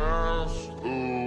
last ooh.